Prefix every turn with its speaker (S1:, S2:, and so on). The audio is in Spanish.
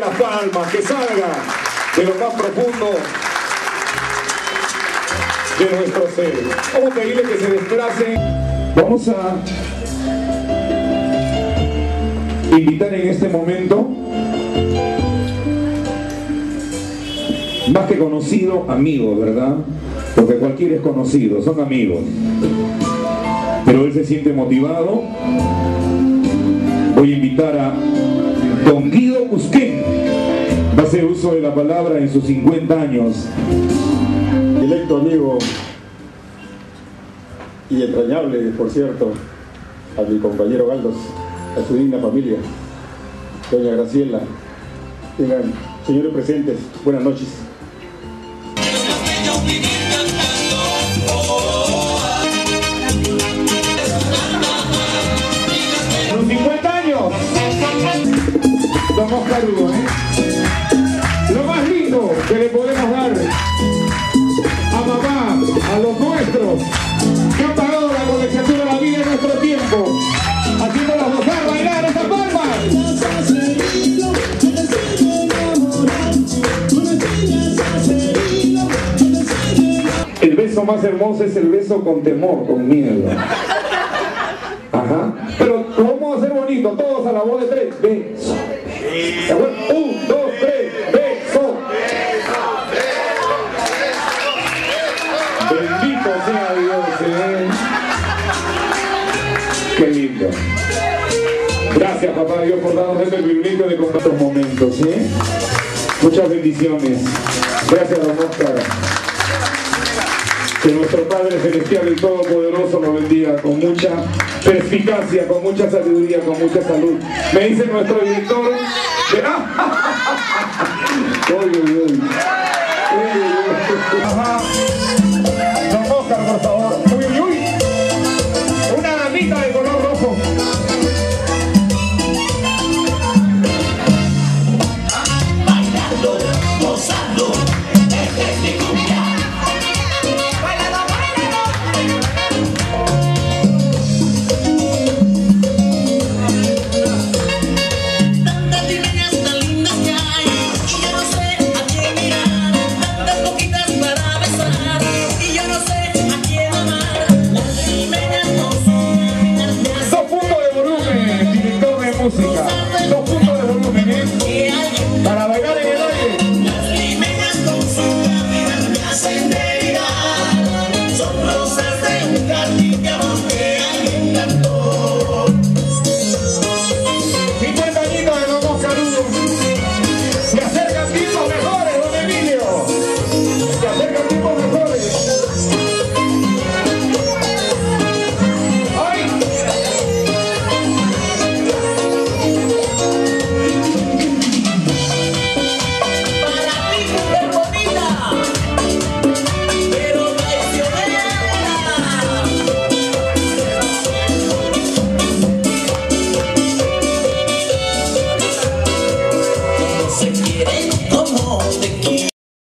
S1: las palmas, que salga de lo más profundo de nuestro ser. Vamos a pedirle que se desplace. Vamos a invitar en este momento, más que conocido, amigo, ¿verdad? Porque cualquiera es conocido, son amigos. Pero él se siente motivado. Voy a invitar a Don Guido Busquén. Va a hacer uso de la palabra en sus 50 años.
S2: Directo amigo y entrañable, por cierto, a mi compañero Galdos, a su digna familia, doña Graciela. Tengan, señores presentes, buenas noches.
S1: Hugo, ¿eh? Lo más lindo que le podemos dar a mamá, a los nuestros, que han pagado la colegiatura de la vida en nuestro tiempo, haciéndolos gozar, bailar esa palma. El beso más hermoso es el beso con temor, con miedo. Ajá. Pero lo vamos a hacer bonito, todos a la voz de tres. Beso. Un, dos, tres. Beso. Bendito sea Dios. ¿eh? Qué lindo. Gracias, papá Dios, por darnos este privilegio de estos momentos. ¿eh? Muchas bendiciones. Gracias, don Oscar. Que nuestro Padre Celestial y Todopoderoso lo bendiga con mucha perspicacia, con mucha sabiduría, con mucha salud. Me dice nuestro director. que- ¡Ah!